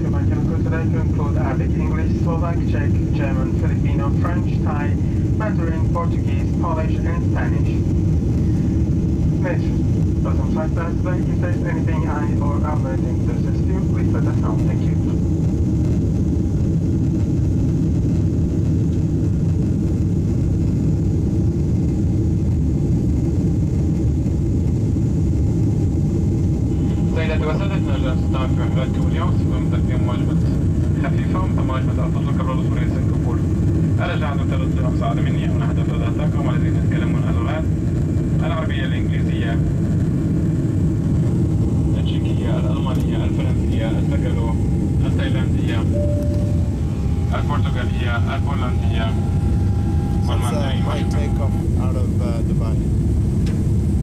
your mechanical today to include Arabic, English, Slovak, Czech, German, Filipino, French, Thai, Mandarin, Portuguese, Polish, and Spanish. Mitch, doesn't flight plan today. If there's anything I or our meeting to assist you, please let us know. وسادتي نرجع نستمع في رحلاتكم اليوم سوف نقدم وجبة خفيفة مثل وجبة أفضل قبل الوصول إلى سنغافورة. أرجع أن تلقوا مساعدة مني من أحد أفراداتكم والذين يتكلمون اللغات العربية الإنجليزية التشيكية الألمانية الفرنسية التاغالوغ التايلاندية البرتغالية البولندية Since